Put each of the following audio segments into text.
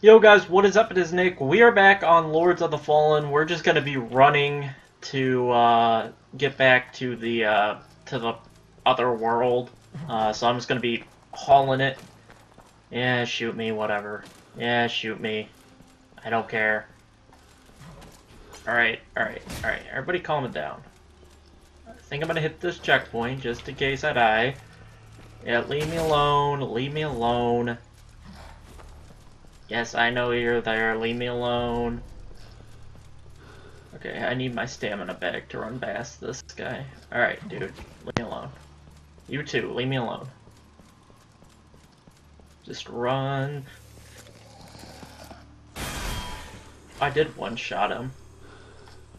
Yo guys, what is up? It is Nick. We are back on Lords of the Fallen. We're just gonna be running to uh, get back to the uh, to the other world. Uh, so I'm just gonna be hauling it. Yeah, shoot me, whatever. Yeah, shoot me. I don't care. Alright, alright, alright. Everybody calm it down. I think I'm gonna hit this checkpoint just in case I die. Yeah, leave me alone. Leave me alone. Yes, I know you're there. Leave me alone. Okay, I need my stamina back to run past this guy. Alright, dude. Leave me alone. You too. Leave me alone. Just run. I did one-shot him.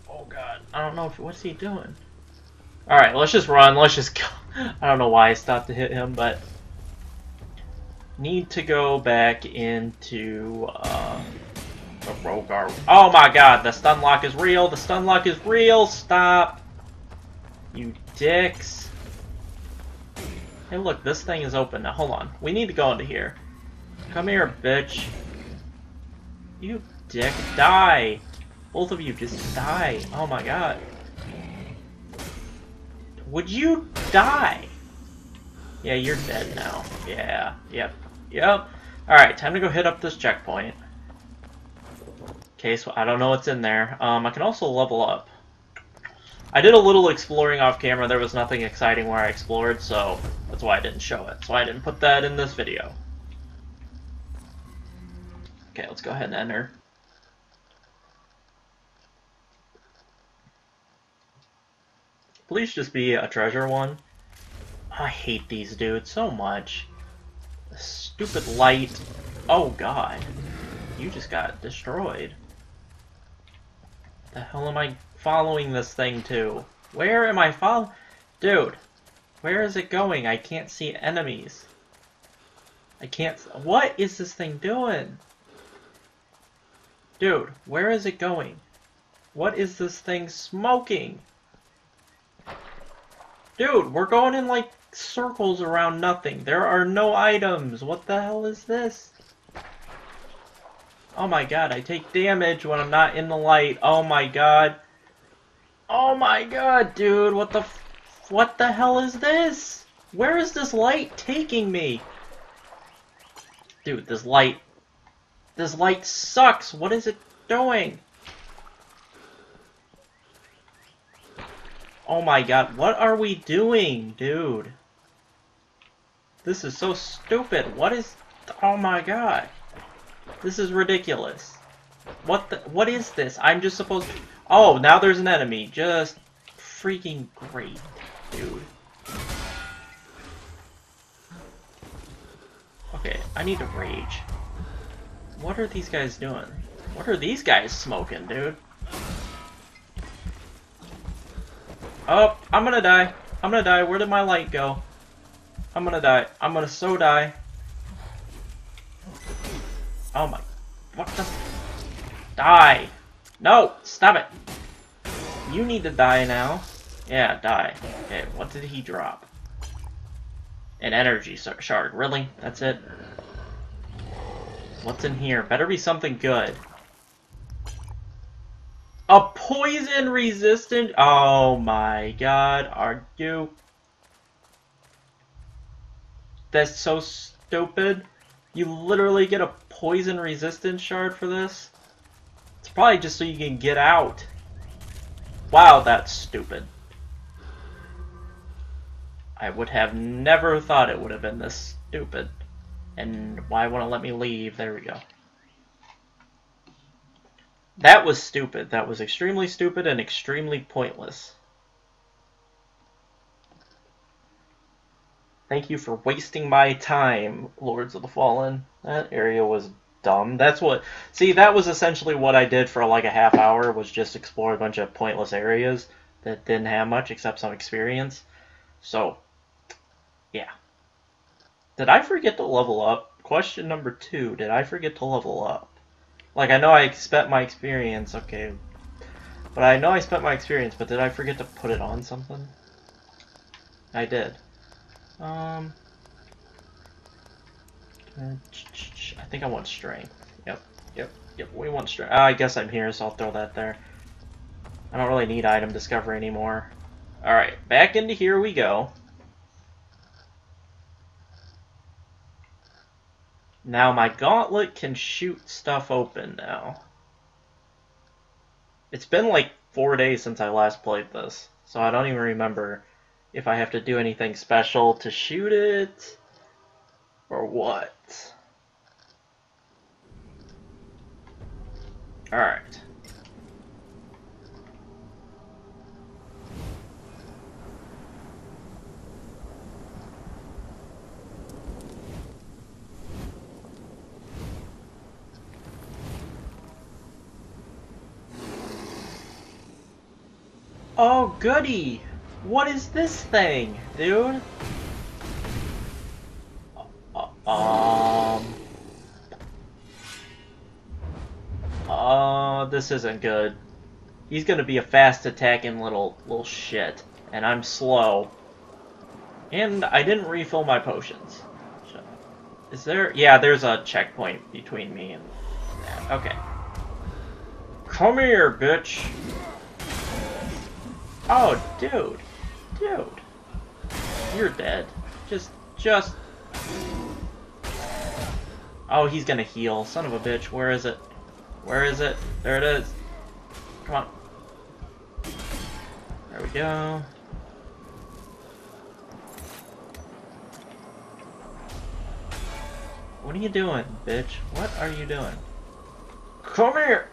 Oh god. I don't know if... What's he doing? Alright, let's just run. Let's just go. I don't know why I stopped to hit him, but need to go back into uh, the Rhogar. Oh my god, the stun lock is real. The stun lock is real. Stop. You dicks. Hey, look, this thing is open now. Hold on. We need to go into here. Come here, bitch. You dick. Die. Both of you, just die. Oh my god. Would you die? Yeah, you're dead now. Yeah, yep, yep. Alright, time to go hit up this checkpoint. Okay, so I don't know what's in there. Um, I can also level up. I did a little exploring off camera. There was nothing exciting where I explored, so that's why I didn't show it. So I didn't put that in this video. Okay, let's go ahead and enter. Please just be a treasure one. I hate these dudes so much. Stupid light. Oh god. You just got destroyed. The hell am I following this thing to? Where am I following? Dude, where is it going? I can't see enemies. I can't... What is this thing doing? Dude, where is it going? What is this thing smoking? Dude, we're going in like circles around nothing. There are no items. What the hell is this? Oh my god, I take damage when I'm not in the light. Oh my god. Oh my god, dude. What the What the hell is this? Where is this light taking me? Dude, this light... This light sucks. What is it doing? Oh my god, what are we doing, dude? This is so stupid. What is... Oh my god. This is ridiculous. What the... What is this? I'm just supposed to... Oh, now there's an enemy. Just freaking great, dude. Okay, I need to rage. What are these guys doing? What are these guys smoking, dude? Oh, I'm gonna die. I'm gonna die. Where did my light go? I'm gonna die. I'm gonna so die. Oh my... What the... Die! No! Stop it! You need to die now. Yeah, die. Okay, what did he drop? An energy shard. Really? That's it? What's in here? Better be something good. A poison resistant? Oh my god, are you... That's so stupid. You literally get a poison resistance shard for this? It's probably just so you can get out. Wow, that's stupid. I would have never thought it would have been this stupid. And why won't it let me leave? There we go. That was stupid. That was extremely stupid and extremely pointless. Thank you for wasting my time, Lords of the Fallen. That area was dumb. That's what... See, that was essentially what I did for like a half hour, was just explore a bunch of pointless areas that didn't have much except some experience. So, yeah. Did I forget to level up? Question number two, did I forget to level up? Like, I know I spent my experience, okay. But I know I spent my experience, but did I forget to put it on something? I did. Um... I think I want strength. Yep, yep, yep. We want strength. Uh, I guess I'm here, so I'll throw that there. I don't really need item discovery anymore. Alright, back into here we go. Now my gauntlet can shoot stuff open now. It's been like four days since I last played this, so I don't even remember if I have to do anything special to shoot it or what. Alright. Oh, goody! What is this thing, dude? Uh, um... Uh, this isn't good. He's gonna be a fast attacking little little shit, and I'm slow. And I didn't refill my potions. Is there? Yeah, there's a checkpoint between me and that. Okay. Come here, bitch. Oh, dude. Dude. You're dead. Just, just... Oh, he's gonna heal. Son of a bitch. Where is it? Where is it? There it is. Come on. There we go. What are you doing, bitch? What are you doing? Come here!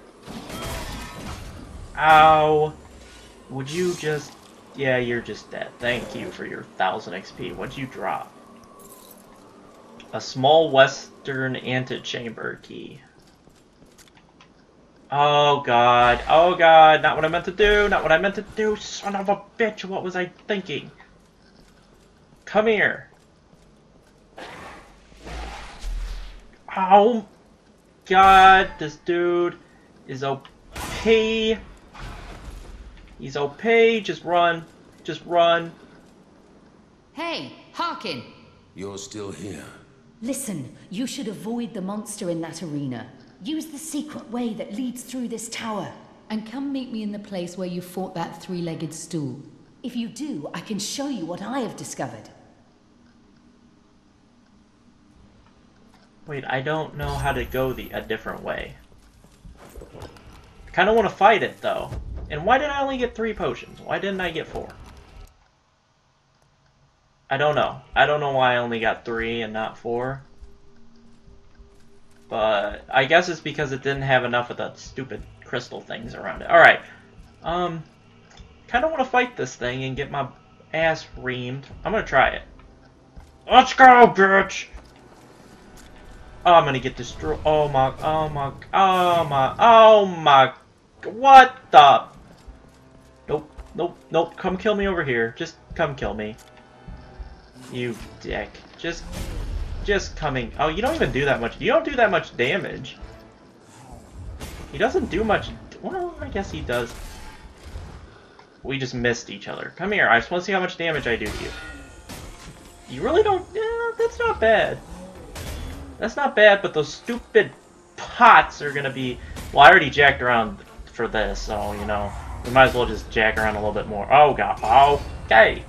Ow! Would you just... Yeah, you're just dead. Thank you for your 1000 XP. What'd you drop? A small western antechamber key. Oh god. Oh god. Not what I meant to do. Not what I meant to do. Son of a bitch. What was I thinking? Come here. Oh god. This dude is OP. He's OP. Just run. Just run. Hey, Harkyn. You're still here. Listen, you should avoid the monster in that arena. Use the secret way that leads through this tower. And come meet me in the place where you fought that three-legged stool. If you do, I can show you what I have discovered. Wait, I don't know how to go the a different way. I kind of want to fight it, though. And why did I only get three potions? Why didn't I get four? I don't know. I don't know why I only got three and not four. But I guess it's because it didn't have enough of the stupid crystal things around it. Alright. Um, kind of want to fight this thing and get my ass reamed. I'm going to try it. Let's go, bitch! Oh, I'm going to get destroyed. Oh my, oh my, oh my, oh my, what the? Nope, nope, come kill me over here. Just come kill me. You dick. Just just coming. Oh, you don't even do that much. You don't do that much damage. He doesn't do much. Well, I guess he does. We just missed each other. Come here. I just want to see how much damage I do to you. You really don't... Yeah, that's not bad. That's not bad, but those stupid pots are going to be... Well, I already jacked around for this, so, you know, we might as well just jack around a little bit more. Oh, God. Okay.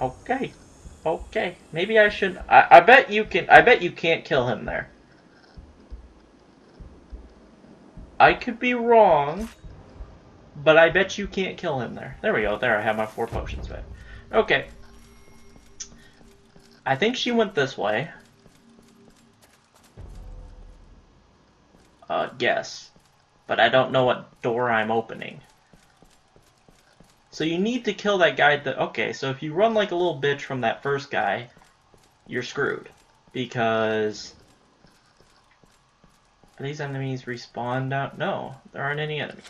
Okay. Okay, maybe I should. I, I bet you can. I bet you can't kill him there. I could be wrong, but I bet you can't kill him there. There we go. There, I have my four potions back. Okay. I think she went this way. Uh, yes. But I don't know what door I'm opening. So you need to kill that guy that... Okay, so if you run like a little bitch from that first guy, you're screwed. Because... Are these enemies respawn down? No, there aren't any enemies.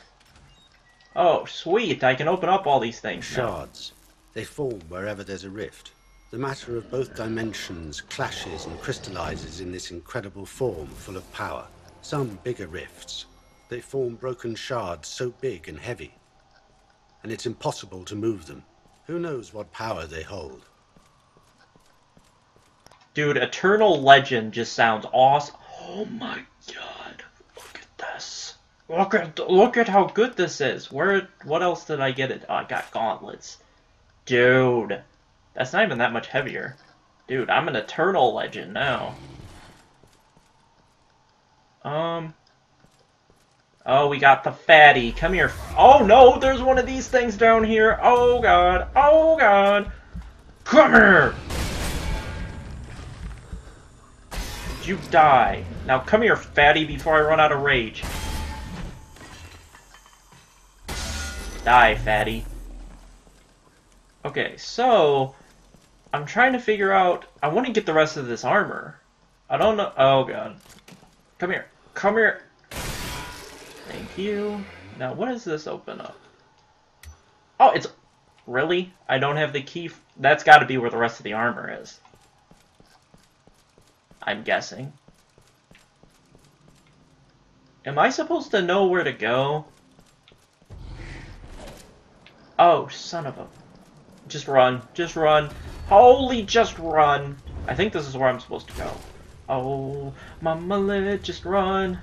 Oh, sweet! I can open up all these things Shards. Now. They form wherever there's a rift. The matter of both dimensions clashes and crystallizes in this incredible form full of power. Some bigger rifts. They form broken shards so big and heavy and it's impossible to move them. Who knows what power they hold? Dude, Eternal Legend just sounds awesome. Oh my god. Look at this. look at look at how good this is. Where what else did I get it? Oh, I got gauntlets. Dude. That's not even that much heavier. Dude, I'm an eternal legend now. Um Oh, we got the fatty. Come here. Oh no, there's one of these things down here. Oh god. Oh god. Come here. You die? Now come here, fatty, before I run out of rage. Die, fatty. Okay, so I'm trying to figure out. I want to get the rest of this armor. I don't know. Oh god. Come here. Come here. Thank you. Now, what does this open up? Oh, it's really. I don't have the key. That's got to be where the rest of the armor is. I'm guessing. Am I supposed to know where to go? Oh, son of a... Just run. Just run. Holy, just run. I think this is where I'm supposed to go. Oh, mama, let just run.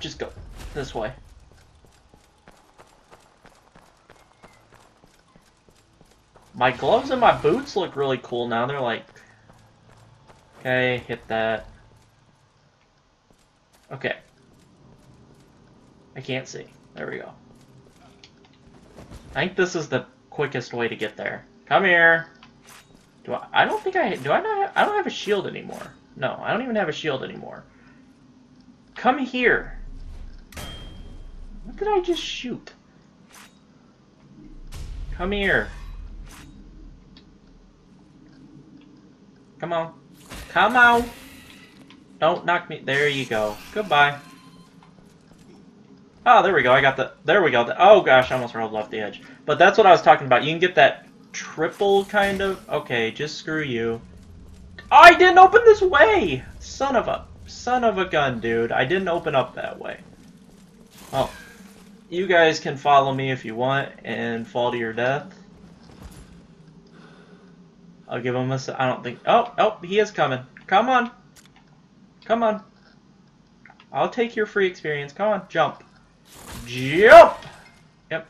Just go. This way. My gloves and my boots look really cool now. They're like... Okay, hit that. Okay. I can't see. There we go. I think this is the quickest way to get there. Come here. Do I? I don't think I do. I not. Have, I don't have a shield anymore. No, I don't even have a shield anymore. Come here. Did I just shoot? Come here. Come on. Come on. Don't knock me. There you go. Goodbye. Oh, there we go. I got the... There we go. Oh, gosh. I almost rolled off the edge. But that's what I was talking about. You can get that triple kind of... Okay, just screw you. I didn't open this way! Son of a... Son of a gun, dude. I didn't open up that way. Oh. You guys can follow me if you want and fall to your death. I'll give him a... I don't think... Oh, oh, he is coming. Come on. Come on. I'll take your free experience. Come on, jump. Jump! Yep,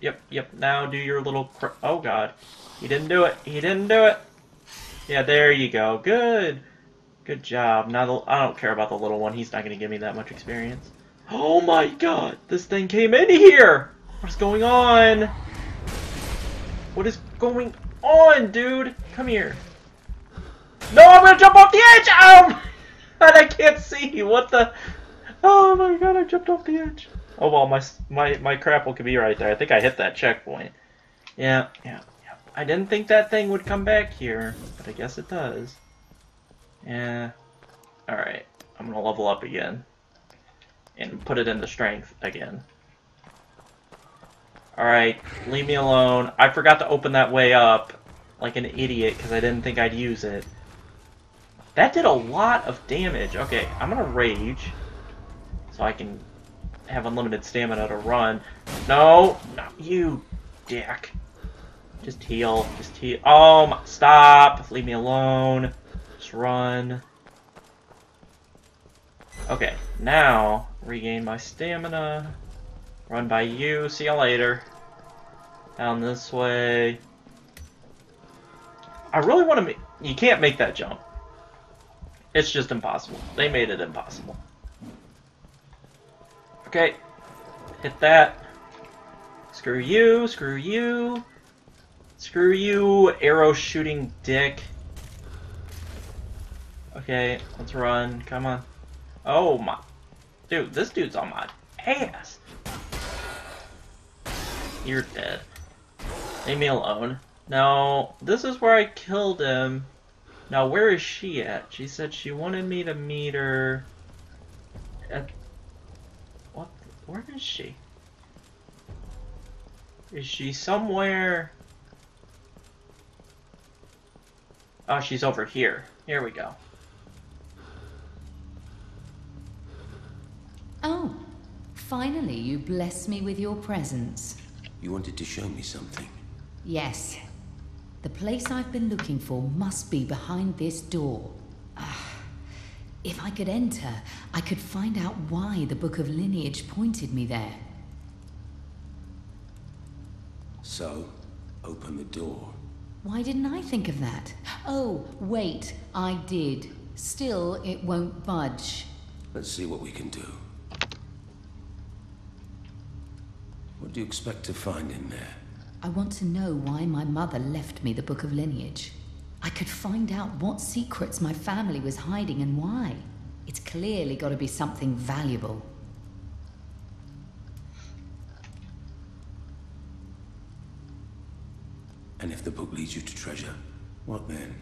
yep, yep. Now do your little... oh, God. He didn't do it. He didn't do it. Yeah, there you go. Good. Good job. Now, the, I don't care about the little one. He's not going to give me that much experience. Oh, my God. This thing came in here. What's going on? What is going on, dude? Come here. No, I'm to jump off the edge. Oh, and I can't see. What the... Oh, my God. I jumped off the edge. Oh well, my my my crapple could be right there. I think I hit that checkpoint. Yeah, yeah, yeah. I didn't think that thing would come back here, but I guess it does. Yeah. All right. I'm gonna level up again and put it into strength again. All right, leave me alone. I forgot to open that way up like an idiot because I didn't think I'd use it. That did a lot of damage. Okay, I'm gonna rage so I can have unlimited stamina to run. No, not you, dick. Just heal. Just heal. Oh, stop. Leave me alone. Just run. Okay, now regain my stamina. Run by you. See you later. Down this way. I really want to make... You can't make that jump. It's just impossible. They made it impossible. Okay. Hit that. Screw you, screw you. Screw you, arrow shooting dick. Okay, let's run. Come on. Oh my. Dude, this dude's on my ass. You're dead. Leave me alone. Now, this is where I killed him. Now, where is she at? She said she wanted me to meet her at What? where is she? Is she somewhere? Oh, she's over here. Here we go. Oh, finally you bless me with your presence. You wanted to show me something? Yes. The place I've been looking for must be behind this door. Ah, If I could enter, I could find out why the Book of Lineage pointed me there. So, open the door. Why didn't I think of that? Oh, wait, I did. Still, it won't budge. Let's see what we can do. What do you expect to find in there? I want to know why my mother left me the Book of Lineage. I could find out what secrets my family was hiding and why. It's clearly got to be something valuable. And if the book leads you to treasure, what then?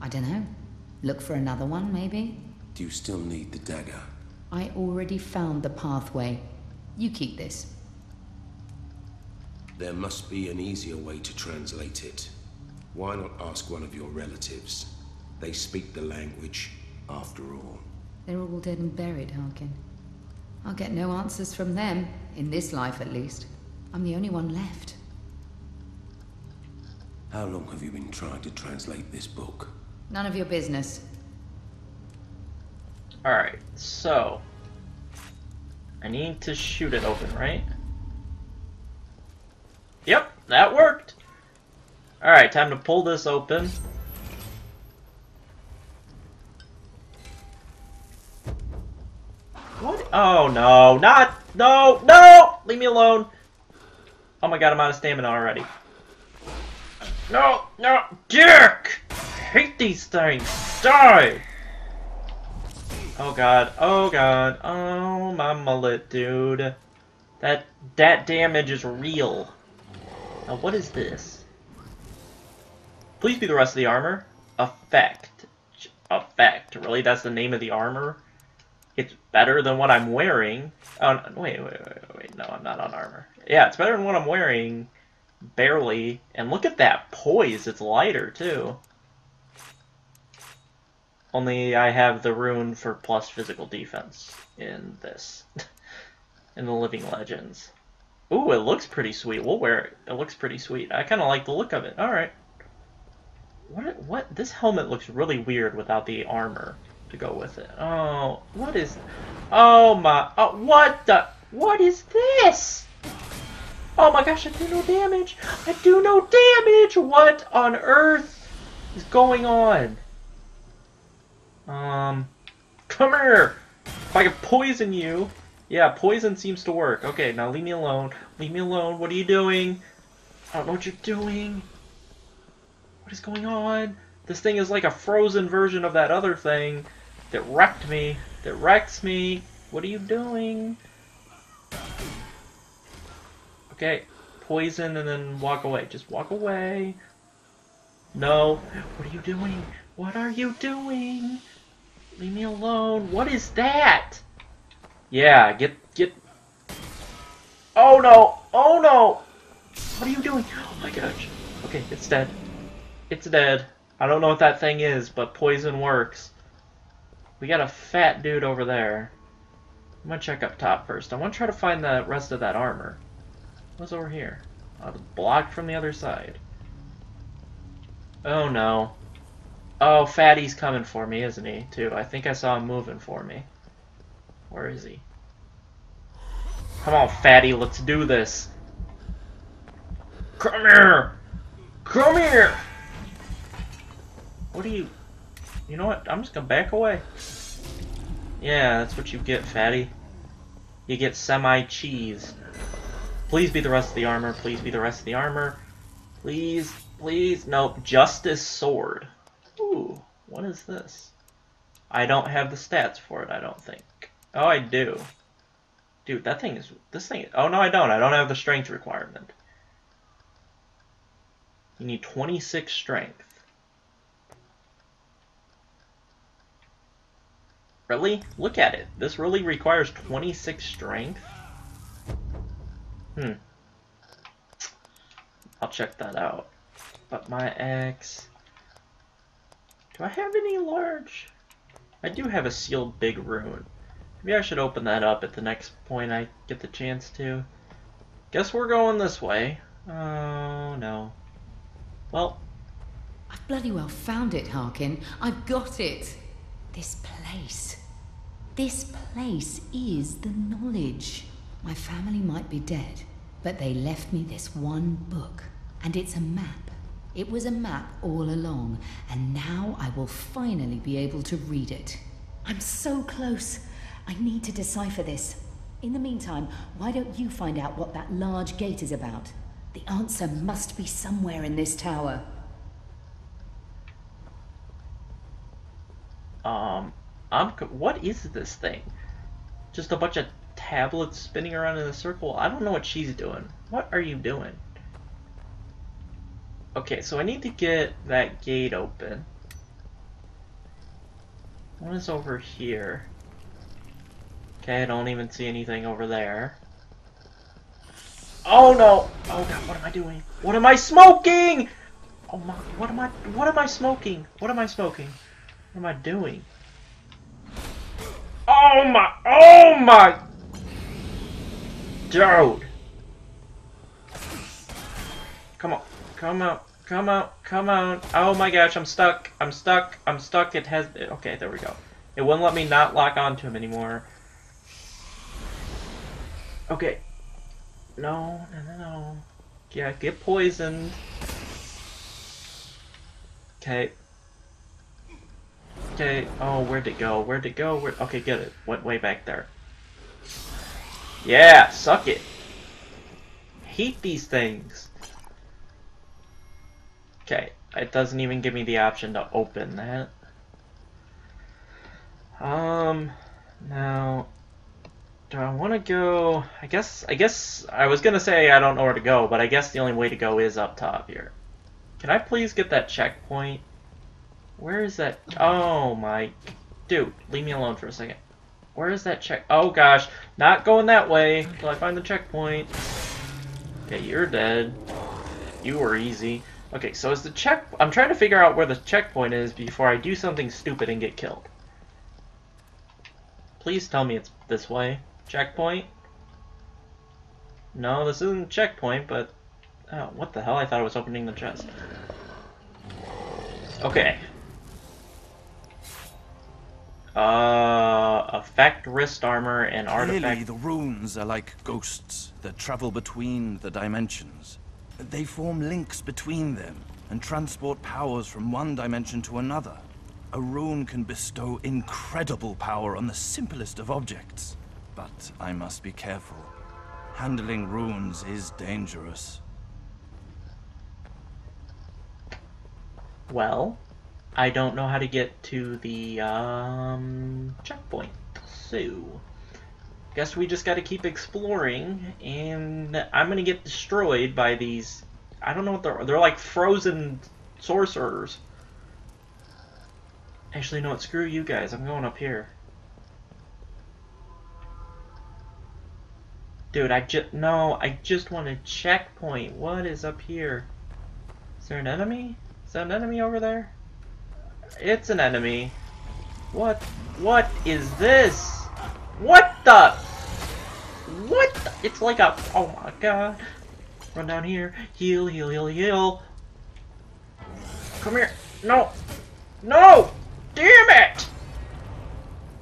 I don't know. Look for another one, maybe? Do you still need the dagger? I already found the pathway. You keep this. There must be an easier way to translate it. Why not ask one of your relatives? They speak the language, after all. They're all dead and buried, Harkyn. I'll get no answers from them, in this life at least. I'm the only one left. How long have you been trying to translate this book? None of your business. Alright, so. I need to shoot it open, right? Yep, that worked! Alright, time to pull this open. What? Oh no, not, no, no! Leave me alone! Oh my god, I'm out of stamina already. No, no, dick! I hate these things! Die! Oh god, oh god, oh my mullet, dude. That, that damage is real. Now what is this? Please be the rest of the armor. Effect. Effect. Really? That's the name of the armor? It's better than what I'm wearing. Oh, wait, wait, wait, wait. No, I'm not on armor. Yeah, it's better than what I'm wearing. Barely. And look at that poise. It's lighter, too. Only I have the rune for plus physical defense in this. in the Living Legends. Ooh, it looks pretty sweet. We'll wear it. It looks pretty sweet. I kind of like the look of it. Alright. What, what? This helmet looks really weird without the armor to go with it. Oh, what is... Oh my... Oh, what the... What is this? Oh my gosh, I do no damage. I do no damage. What on earth is going on? Um, come here. If I can poison you. Yeah, poison seems to work. Okay, now leave me alone. Leave me alone. What are you doing? I don't know what you're doing. What is going on? This thing is like a frozen version of that other thing that wrecked me. That wrecks me. What are you doing? Okay, poison and then walk away. Just walk away. No. What are you doing? What are you doing? Leave me alone. What is that? Yeah, get, get... Oh no! Oh no! What are you doing? Oh my gosh. Okay, it's dead. It's dead. I don't know what that thing is, but poison works. We got a fat dude over there. I'm gonna check up top first. I want to try to find the rest of that armor. What's over here? Oh, it's blocked from the other side. Oh no. Oh, Fatty's coming for me, isn't he, too? I think I saw him moving for me. Where is he? Come on, Fatty, let's do this. Come here! Come here! What are you... You know what? I'm just gonna back away. Yeah, that's what you get, Fatty. You get semi-cheese. Please be the rest of the armor. Please be the rest of the armor. Please, please. Nope. Justice Sword. Ooh, what is this? I don't have the stats for it, I don't think. Oh, I do. Dude, that thing is... This thing... Oh, no, I don't. I don't have the strength requirement. You need 26 strength. Really? Look at it. This really requires 26 strength? Hmm. I'll check that out. But my X... Do I have any large? I do have a sealed big rune. Maybe I should open that up at the next point I get the chance to. Guess we're going this way. Oh, no. Well. I've bloody well found it, Harkyn. I've got it. This place. This place is the knowledge. My family might be dead, but they left me this one book, and it's a map. It was a map all along, and now I will finally be able to read it. I'm so close. I need to decipher this. In the meantime, why don't you find out what that large gate is about? The answer must be somewhere in this tower. Um, I'm. What is this thing? Just a bunch of tablets spinning around in a circle. I don't know what she's doing. What are you doing? Okay, so I need to get that gate open. What is over here? Okay, I don't even see anything over there. Oh no! Oh god, what am I doing? What am I smoking? Oh my, what am I, what am I smoking? What am I smoking? What am I doing? Oh my, oh my! Dude! Come on, come out, come out, come out. Oh my gosh, I'm stuck, I'm stuck, I'm stuck. It has, okay, there we go. It wouldn't let me not lock onto him anymore. Okay. No, no, no, no. Yeah, get poisoned. Okay. Okay. Oh, where'd it go? Where'd it go? Where? Okay, get it. Went way back there. Yeah, suck it. Hate these things. Okay, it doesn't even give me the option to open that. Um, now, do I want to go? I guess. I guess I was gonna say I don't know where to go, but I guess the only way to go is up top here. Can I please get that checkpoint? Where is that? Oh my, dude, leave me alone for a second. Where is that check? Oh gosh, not going that way until I find the checkpoint. Okay, you're dead. You were easy. Okay, so is the check? I'm trying to figure out where the checkpoint is before I do something stupid and get killed. Please tell me it's this way. Checkpoint? No, this isn't checkpoint, but... Oh, what the hell? I thought I was opening the chest. Okay. Uh, effect wrist armor and artifact. Clearly, the runes are like ghosts that travel between the dimensions. They form links between them and transport powers from one dimension to another. A rune can bestow incredible power on the simplest of objects. But I must be careful. Handling runes is dangerous. Well, I don't know how to get to the um, checkpoint. So, guess we just got to keep exploring, and I'm gonna get destroyed by these. I don't know what they're. They're like frozen sorcerers. Actually, no. Screw you guys. I'm going up here. Dude, I just no. I just want a checkpoint. What is up here? Is there an enemy? Is that an enemy over there? It's an enemy. What? What is this? What the? What? The? It's like a. Oh my god. Run down here. Heal, heal, heal, heal. Come here. No. No! Damn it!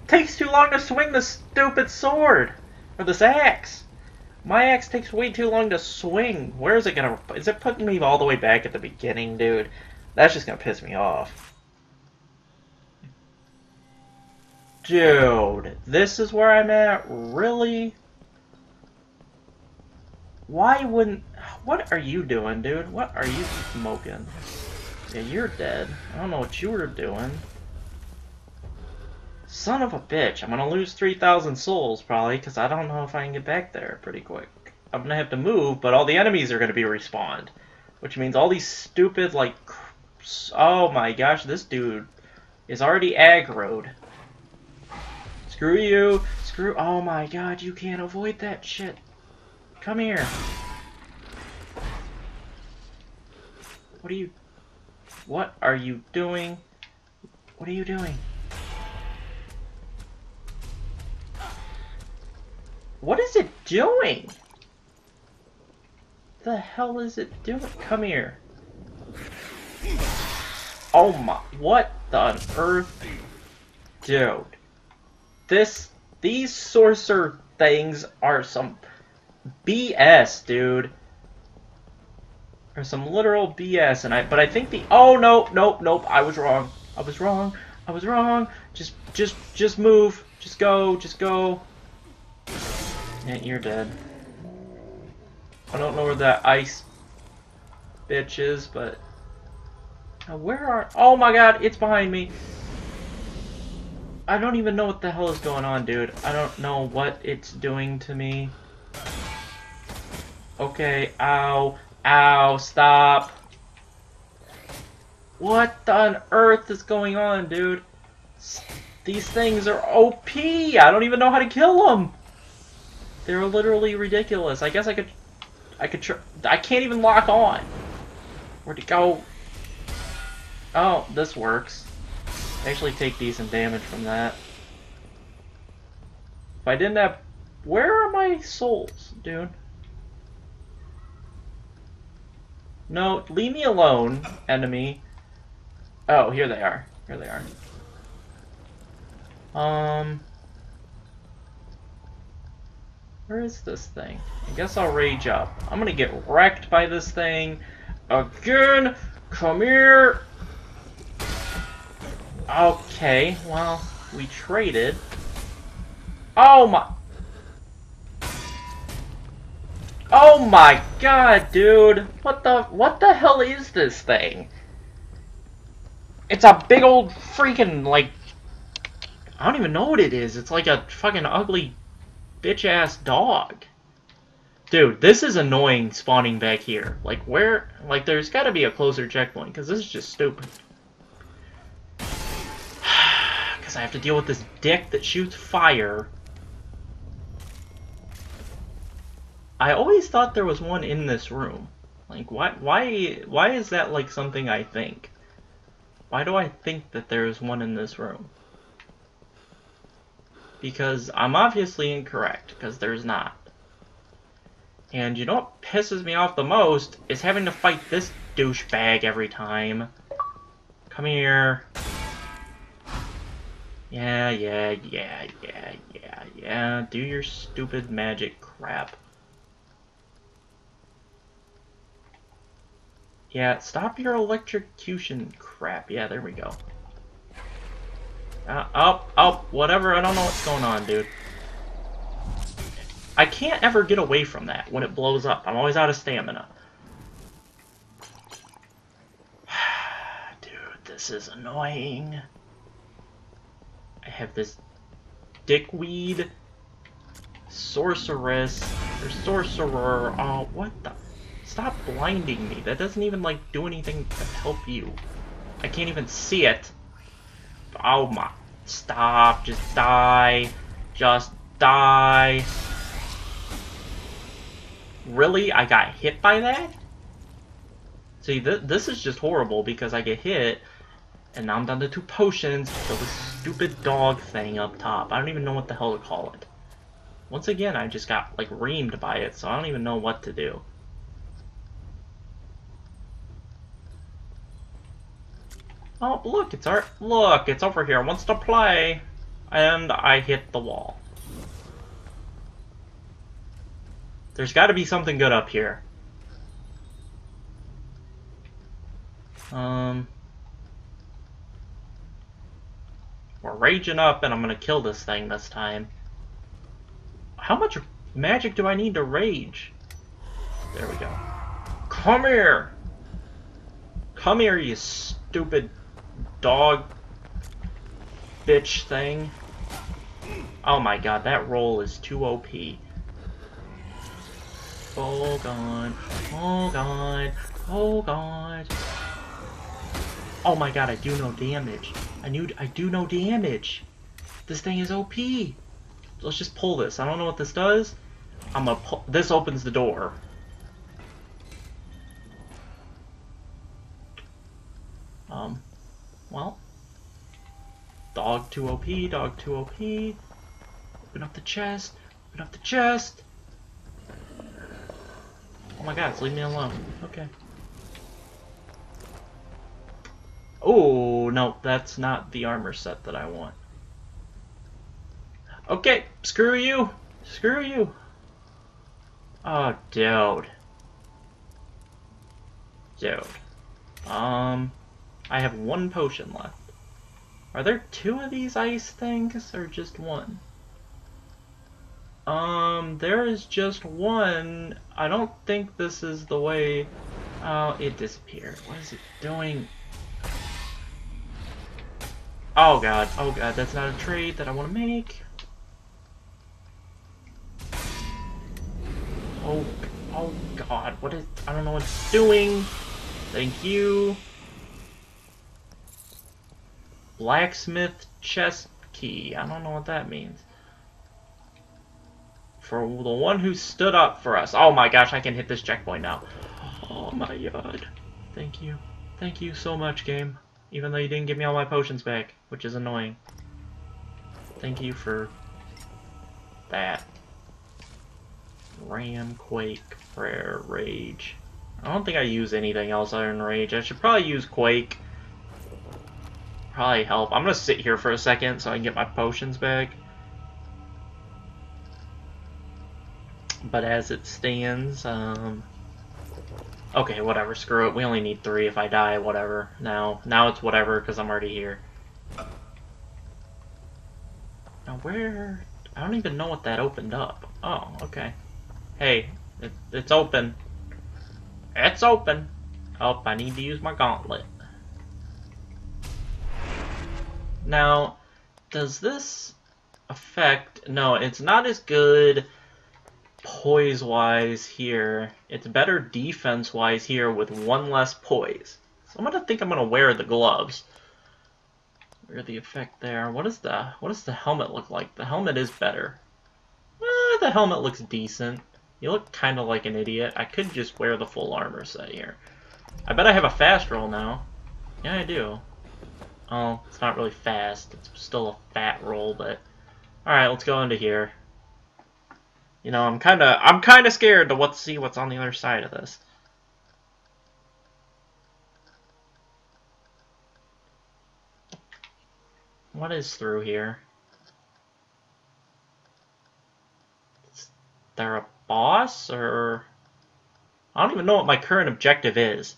Takes too long to swing the stupid sword. Or this axe. My axe takes way too long to swing. Where is it gonna... Is it putting me all the way back at the beginning, dude? That's just gonna piss me off. Dude, this is where I'm at? Really? Why wouldn't... What are you doing, dude? What are you smoking? Yeah, you're dead. I don't know what you were doing. Son of a bitch. I'm gonna lose 3,000 souls, probably, because I don't know if I can get back there pretty quick. I'm gonna have to move, but all the enemies are gonna be respawned. Which means all these stupid, like... Oh my gosh, this dude is already aggroed. Screw you! Screw- Oh my god, you can't avoid that shit. Come here. What are you... What are you doing? What are you doing? What is it doing? The hell is it doing? Come here. Oh my, what the earth? Dude. this these sorcerer things are some BS, dude. Or some literal BS, and I but I think the oh no nope nope I was wrong I was wrong I was wrong just just just move just go just go yeah you're dead I don't know where that ice bitch is but where are oh my god it's behind me I don't even know what the hell is going on dude I don't know what it's doing to me okay ow Ow, stop. What on earth is going on, dude? These things are OP! I don't even know how to kill them! They're literally ridiculous. I guess I could... I could try... I can't even lock on! Where'd it go? Oh, this works. I actually take decent damage from that. If I didn't have... Where are my souls, dude? No, leave me alone, enemy. Oh, here they are. Here they are. Um... Where is this thing? I guess I'll rage up. I'm gonna get wrecked by this thing. Again! Come here! Okay, well, we traded. Oh my... Oh my god, dude! What the what the hell is this thing? It's a big old freaking like I don't even know what it is. It's like a fucking ugly bitch ass dog. Dude, this is annoying spawning back here. Like where like there's got to be a closer checkpoint cuz this is just stupid. cuz I have to deal with this dick that shoots fire I always thought there was one in this room. Like, why, why, why is that like something I think? Why do I think that there is one in this room? Because I'm obviously incorrect, because there's not. And you know what pisses me off the most is having to fight this douchebag every time. Come here. Yeah, yeah, yeah, yeah, yeah, yeah. Do your stupid magic crap. Yeah, stop your electrocution crap. Yeah, there we go. Uh, oh, oh, whatever. I don't know what's going on, dude. I can't ever get away from that when it blows up. I'm always out of stamina. dude, this is annoying. I have this dickweed sorceress or sorcerer. Oh, what the Stop blinding me. That doesn't even, like, do anything to help you. I can't even see it. Oh my. Stop. Just die. Just die. Really? I got hit by that? See, th this is just horrible because I get hit, and now I'm down to two potions for this stupid dog thing up top. I don't even know what the hell to call it. Once again, I just got, like, reamed by it, so I don't even know what to do. Oh, look, it's our- look, it's over here, wants to play! And I hit the wall. There's gotta be something good up here. Um... We're raging up and I'm gonna kill this thing this time. How much magic do I need to rage? There we go. Come here! Come here, you stupid dog bitch thing. Oh my god, that roll is too OP. Oh god, oh god, oh god. Oh my god, I do no damage. I knew I do no damage. This thing is OP. Let's just pull this. I don't know what this does. I'm gonna pull. This opens the door. Um. Well. Dog 2 OP, dog 2 OP. Open up the chest, open up the chest. Oh my god, leave me alone. Okay. Oh, no, that's not the armor set that I want. Okay, screw you. Screw you. Oh, dude. Dude. Um, I have one potion left. Are there two of these ice things, or just one? Um, there is just one. I don't think this is the way... Oh, it disappeared. What is it doing? Oh god, oh god, that's not a trade that I want to make. Oh, oh god, what is... I don't know what it's doing. Thank you. Blacksmith chest key. I don't know what that means. For the one who stood up for us. Oh my gosh, I can hit this checkpoint now. Oh my god. Thank you. Thank you so much, game. Even though you didn't give me all my potions back, which is annoying. Thank you for that. Ram, Quake, Prayer, Rage. I don't think I use anything else other than Rage. I should probably use Quake. Probably help. I'm gonna sit here for a second so I can get my potions back. But as it stands, um... Okay, whatever, screw it. We only need three if I die, whatever. Now, now it's whatever, because I'm already here. Now where... I don't even know what that opened up. Oh, okay. Hey, it, it's open. It's open. Oh, I need to use my gauntlet. Now, does this affect... No, it's not as good poise-wise here. It's better defense-wise here with one less poise. So I'm gonna think I'm gonna wear the gloves. Wear the effect there. What is the what does the helmet look like? The helmet is better. Eh, the helmet looks decent. You look kind of like an idiot. I could just wear the full armor set here. I bet I have a fast roll now. Yeah, I do. Oh, it's not really fast. It's still a fat roll, but... Alright, let's go into here. You know, I'm kind of I'm kind of scared to what see what's on the other side of this. What is through here? Is there a boss or I don't even know what my current objective is.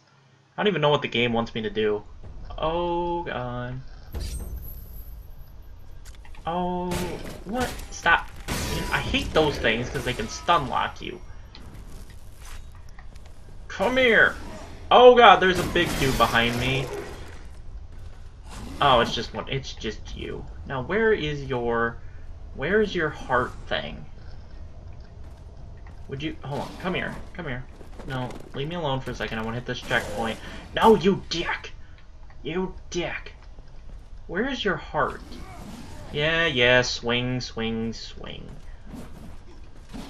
I don't even know what the game wants me to do. Oh god. Oh, what? Stop. I hate those things because they can stun lock you. Come here! Oh god, there's a big dude behind me. Oh, it's just one. It's just you. Now, where is your... Where is your heart thing? Would you... Hold on. Come here. Come here. No, leave me alone for a second. I want to hit this checkpoint. No, you dick! You dick! Where is your heart? Yeah, yeah, swing, swing, swing.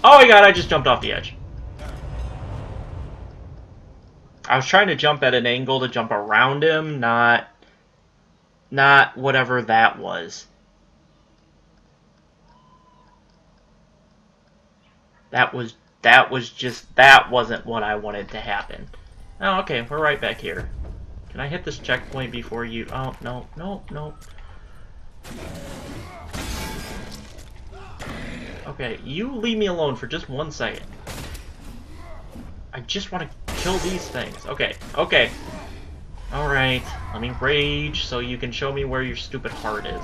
Oh my god, I just jumped off the edge. I was trying to jump at an angle to jump around him, not... Not whatever that was. That was... That was just... That wasn't what I wanted to happen. Oh, okay, we're right back here. Can I hit this checkpoint before you... Oh, no, no, no. Okay, you leave me alone for just one second. I just want to kill these things. Okay, okay. Alright, let me rage so you can show me where your stupid heart is.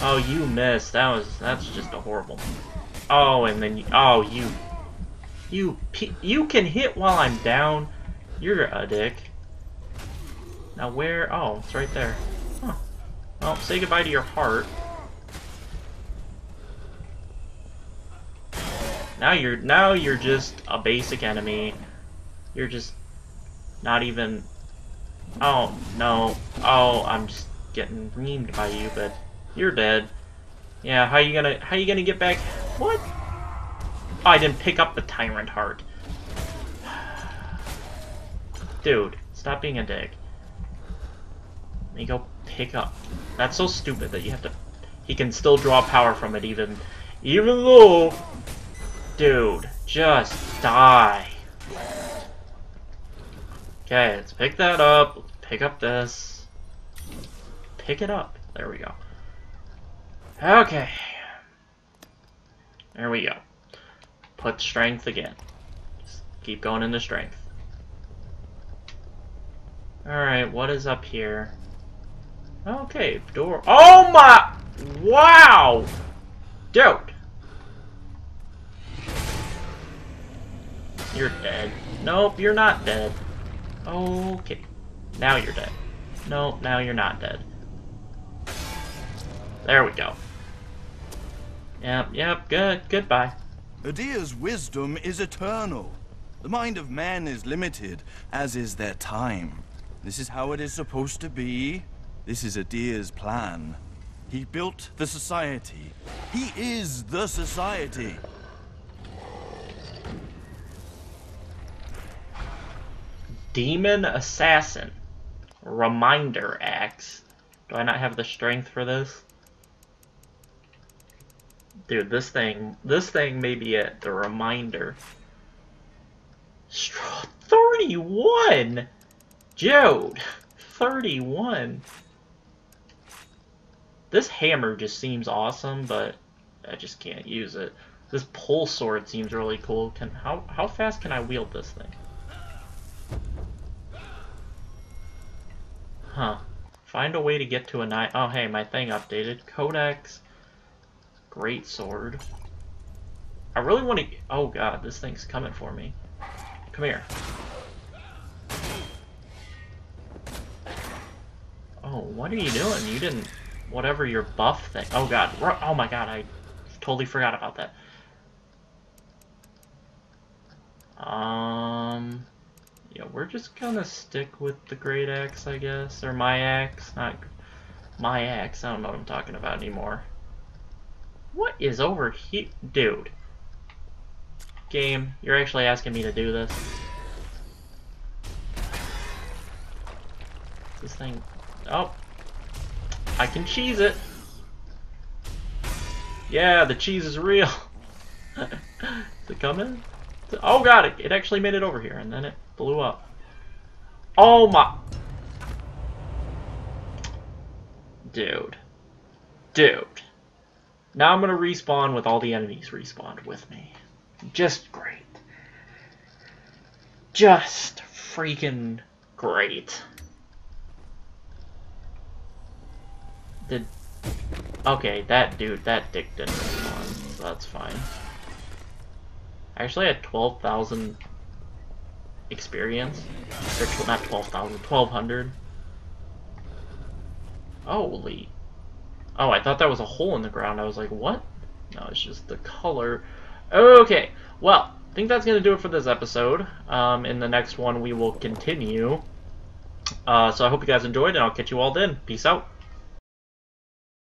Oh, you missed. That was, that's just a horrible. Oh, and then, you, oh, you, you, you can hit while I'm down. You're a dick. Now where, oh, it's right there. Huh. Well, say goodbye to your heart. Now you're now you're just a basic enemy. You're just not even Oh, no. Oh, I'm just getting reamed by you, but you're dead. Yeah, how you gonna how you gonna get back what? Oh, I didn't pick up the tyrant heart. Dude, stop being a dick. Let me go pick up. That's so stupid that you have to he can still draw power from it even even though Dude, just die. Okay, let's pick that up. Pick up this. Pick it up. There we go. Okay. There we go. Put strength again. Just keep going into strength. Alright, what is up here? Okay, door. Oh my! Wow! Dude! You're dead. Nope, you're not dead. Okay. Now you're dead. Nope, now you're not dead. There we go. Yep, yep, good, goodbye. Adyr's wisdom is eternal. The mind of man is limited, as is their time. This is how it is supposed to be. This is Adyr's plan. He built the society. He is the society. Demon Assassin. Reminder Axe. Do I not have the strength for this? Dude, this thing, this thing may be it. The reminder. Str- 31! Dude! 31. This hammer just seems awesome, but I just can't use it. This pole sword seems really cool. Can how how fast can I wield this thing? Huh. Find a way to get to a night. Oh, hey, my thing updated. Codex. Great sword. I really want to. Oh god, this thing's coming for me. Come here. Oh, what are you doing? You didn't. Whatever your buff thing. Oh god. Oh my god, I totally forgot about that. Um. Yeah, we're just gonna stick with the great axe, I guess, or my axe, not my axe. I don't know what I'm talking about anymore. What is over here, dude? Game, you're actually asking me to do this. This thing. Oh, I can cheese it. Yeah, the cheese is real. is it coming? Oh god, it, it actually made it over here, and then it blew up. Oh my... Dude. Dude. Now I'm gonna respawn with all the enemies respawned with me. Just great. Just freaking great. Did... Okay, that dude, that dick didn't respond, that's fine. I actually had 12,000 experience. Or not 12,000, 1,200. Holy. Oh, I thought that was a hole in the ground. I was like, what? No, it's just the color. Okay, well, I think that's going to do it for this episode. Um, in the next one, we will continue. Uh, so I hope you guys enjoyed, and I'll catch you all then. Peace out.